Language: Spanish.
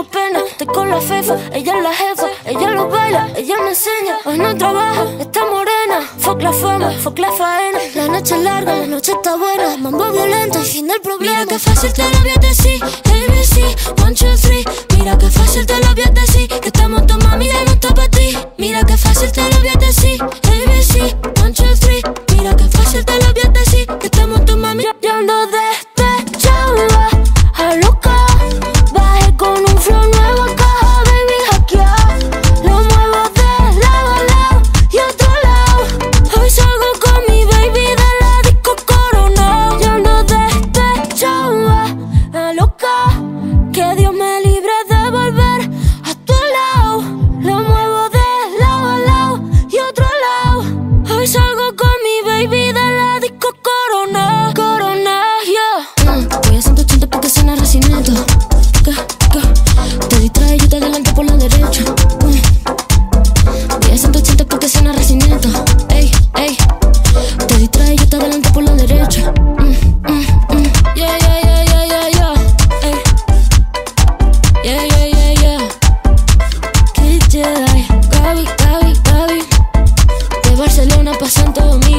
tengo pena, estoy con la fefa, ella es la jefa, ella lo baila, ella me enseña, hoy no trabaja, está morena, fuck la fama, fuck la faena, la noche es larga, la noche está buena, mambo violento y fin del problema. Mira que fácil te lo voy a decir, ABC, one, two, three, mira que fácil te lo voy a decir, que estamos tu mami ya no está para ti, mira que fácil te lo voy a decir. bicha. De Barcelona pa' Santo Domingo.